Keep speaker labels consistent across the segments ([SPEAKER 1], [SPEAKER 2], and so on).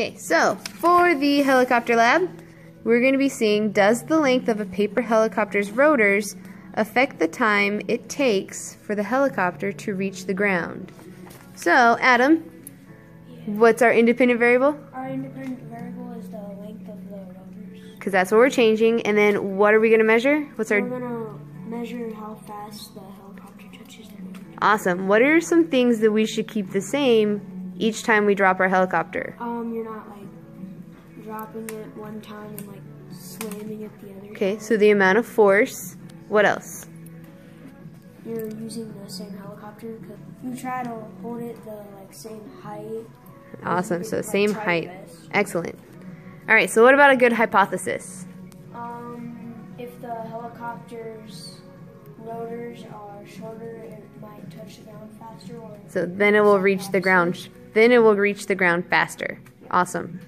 [SPEAKER 1] Okay, so for the helicopter lab, we're going to be seeing does the length of a paper helicopter's rotors affect the time it takes for the helicopter to reach the ground? So, Adam, what's our independent variable?
[SPEAKER 2] Our independent variable is the length of the rotors.
[SPEAKER 1] Because that's what we're changing. And then what are we going to measure? What's our
[SPEAKER 2] We're gonna measure how fast the helicopter touches the ground.
[SPEAKER 1] awesome? What are some things that we should keep the same each time we drop our helicopter?
[SPEAKER 2] Um, you're not like dropping it one time and like slamming it the other.
[SPEAKER 1] Okay, so the amount of force. What else?
[SPEAKER 2] You're using the same helicopter. 'cause you try to hold it the like same height.
[SPEAKER 1] Awesome. So same height. Excellent. All right. So what about a good hypothesis?
[SPEAKER 2] Um, if the helicopter's rotors are shorter, touch the ground faster.
[SPEAKER 1] So then it will reach the ground. Then it will reach the ground faster. Awesome.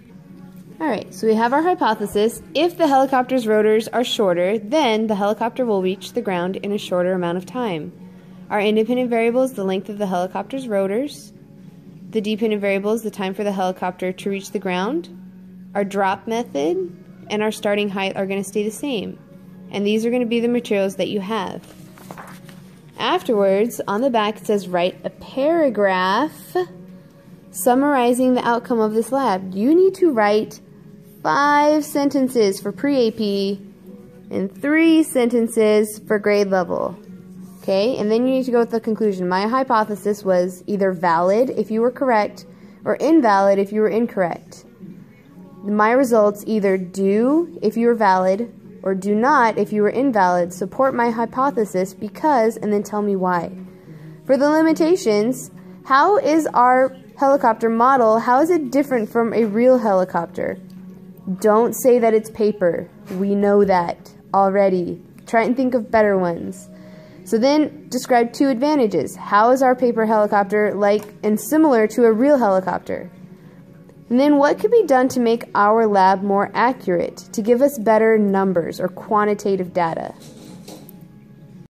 [SPEAKER 1] All right. So we have our hypothesis. If the helicopter's rotors are shorter, then the helicopter will reach the ground in a shorter amount of time. Our independent variable is the length of the helicopter's rotors. The dependent variable is the time for the helicopter to reach the ground. Our drop method and our starting height are going to stay the same. And these are going to be the materials that you have. Afterwards, on the back it says write a paragraph summarizing the outcome of this lab. You need to write five sentences for pre-AP and three sentences for grade level. Okay, and then you need to go with the conclusion. My hypothesis was either valid if you were correct or invalid if you were incorrect. My results either do if you were valid or do not if you are invalid. Support my hypothesis because, and then tell me why. For the limitations, how is our helicopter model, how is it different from a real helicopter? Don't say that it's paper. We know that already. Try and think of better ones. So then describe two advantages. How is our paper helicopter like and similar to a real helicopter? And then what could be done to make our lab more accurate, to give us better numbers or quantitative data?